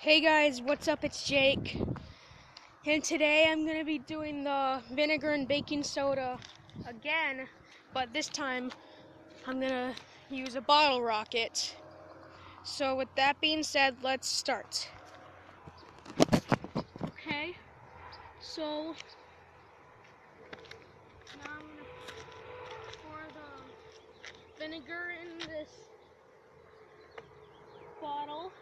Hey guys, what's up? It's Jake. And today I'm going to be doing the vinegar and baking soda again, but this time I'm going to use a bottle rocket. So with that being said, let's start. Okay, so now I'm going to pour the vinegar in this bottle.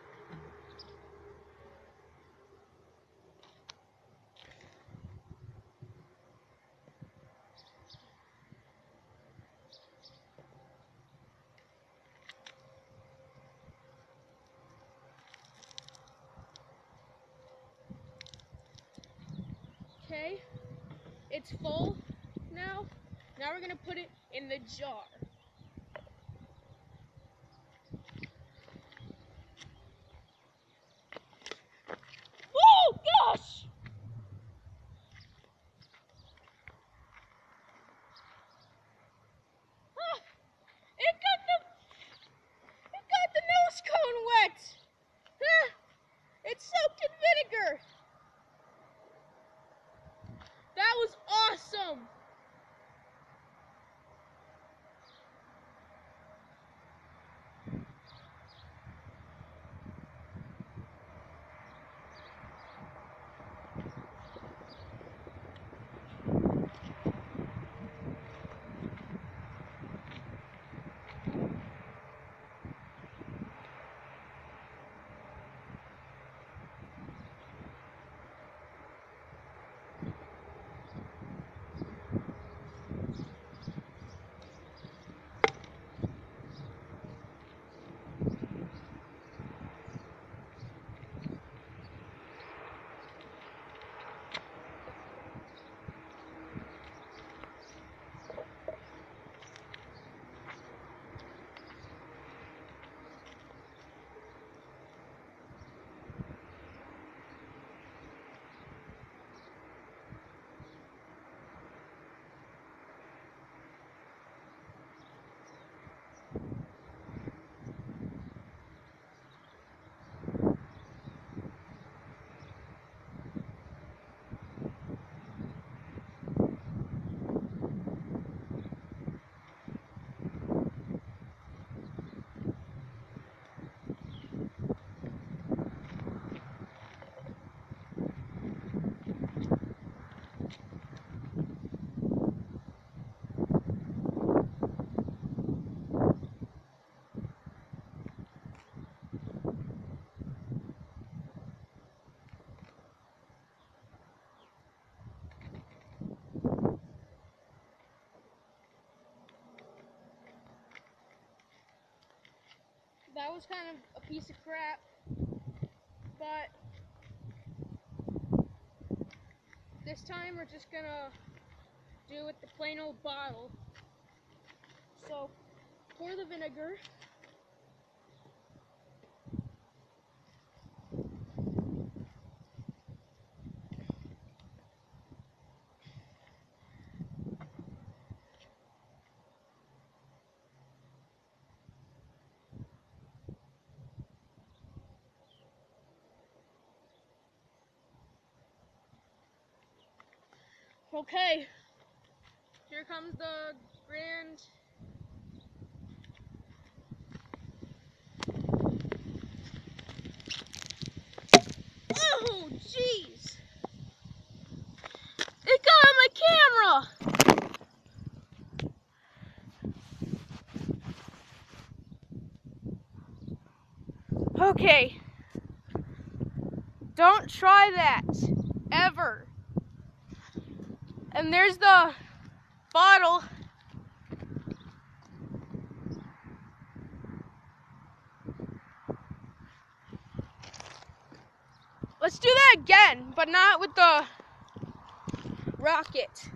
Okay, it's full now. Now we're gonna put it in the jar. Was kind of a piece of crap, but this time we're just gonna do it with the plain old bottle. So pour the vinegar. Okay, here comes the grand. Oh, jeez! It got on my camera! Okay. Don't try that. Ever. And there's the bottle. Let's do that again, but not with the rocket.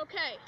Okay.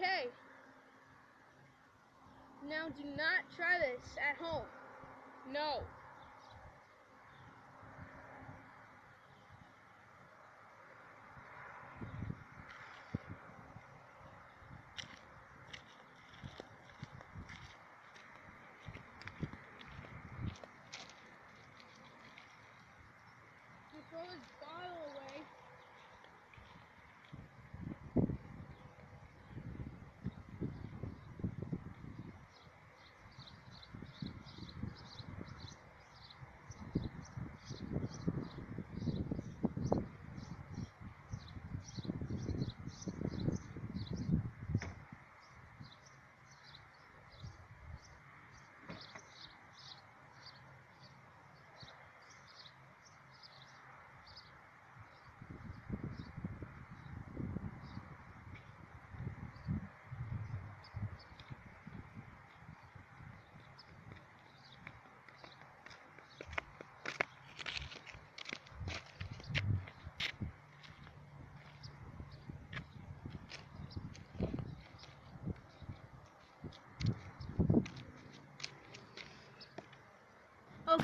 Okay. Now do not try this at home. No. You throw this bottle away.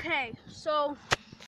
Okay, so